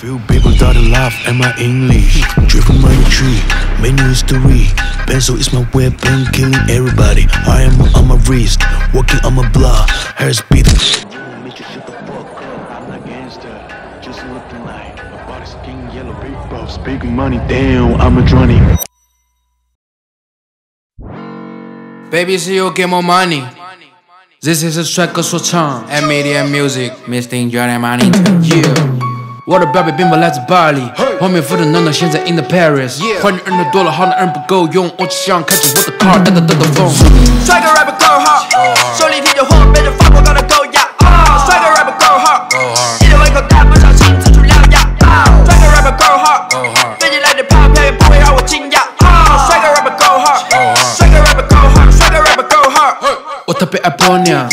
Few people that laugh at my English. Driven money tree, many history. Pencil is my weapon, killing everybody. I am on my wrist, walking on my block. Hair speed. Speaking money, damn, I'm a Johnny. Baby, see you get more money. This is a track 说唱，M Media Music, Mr. Enjoy that money. Yeah. 我的表妹并不来自巴黎，后面扶着暖暖，现在 in the Paris。坏女人的多了，好男人不够用，我只想开着我的 car，带它兜兜风。帅哥 rap 够 hard，手里提着货，背着法国高的狗牙。帅哥 rap 够 hard，一点胃口大，不小心吃出獠牙。帅哥 rap 够 hard，飞机来的炮票也不会让我惊讶。帅哥 rap 够 hard，帅哥 rap 够 hard，帅哥 rap 够 hard。我特别爱婆娘。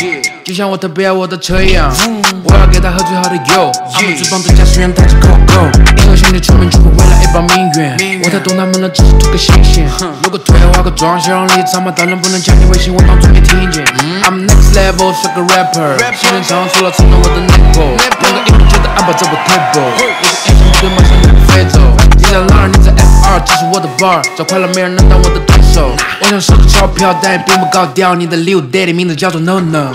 就像我特别爱我的车一样，我要给他喝最好的油。他们最棒的驾驶员带着 Coco，银河兄弟出门就会为了一包名媛。我太懂他们了，只是图个新鲜。如果退化个装修让你长嘛，当然不能加你微信，我当作没听见。I'm next level，是个 rapper，新人唱出了冲动我的 nipple，两个音觉得安排这个 table，我的眼神对马上就飞走。你在哪儿？你在 F 二，这是我的 bar，找快乐没人能当我的对手。我想收个钞票，但也并不高调。你的礼物 daddy 名字叫做 No No。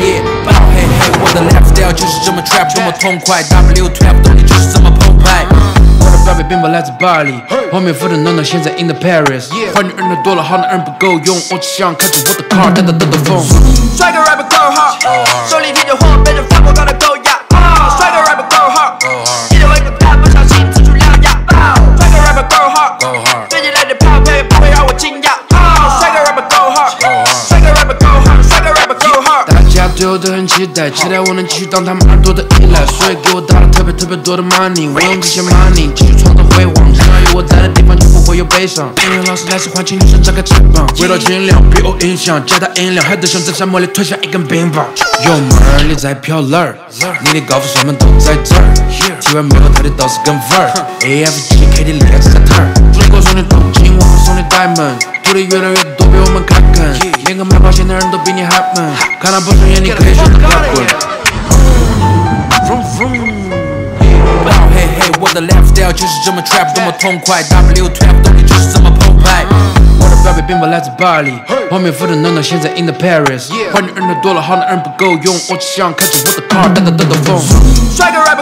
Yeah，爆嘿嘿，我的 lifestyle 就是这么 trap，这么痛快。W twelve 动力就是这么澎湃。我的表妹并不来自巴黎，后面扶着暖暖，现在 in the Paris。坏女人的多了，好男人不够用，我只想开着我的 car，带它兜兜风。帅哥 rap 够 hard，对我都很期待，期待我能继续当他们耳朵的依赖，所以给我打了特别特别多的 money。我用这些 money 继续创造辉煌，只要有我在的地方就不会有悲伤。音乐老师来时唤起女生张开翅膀，味道清凉别有影响，加大音量，还得像在沙漠里吞下一根冰棒。有门儿你在飘哪儿，你的高富帅们都在这儿，T Y 没有他的都是跟分儿，A F G K 的厉害是在这儿。中国送你镀金，我们送你 diamond，图的越来越多，比我们开还闷，看他不顺眼你可以选择快滚。爆嘿嘿，我的 lifestyle 就是这么 trap，这么痛快。W twelve 动力就是这么澎湃。我的表妹并不来自巴黎，画面扶着暖暖，现在 in the Paris。坏女人的多了，好男人不够用，我只想开着我的 car，带它兜兜风。帅哥 rap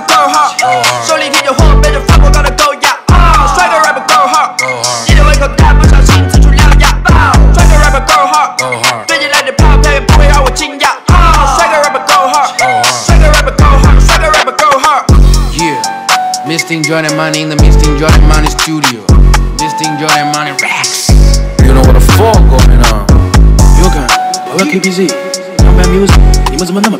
Mr. Enjoy that money in the Mr. Enjoy that money studio. Mr. Enjoy that money racks. You know what the fuck going on? 你看，我要 KPZ，要卖 music，你们怎么那么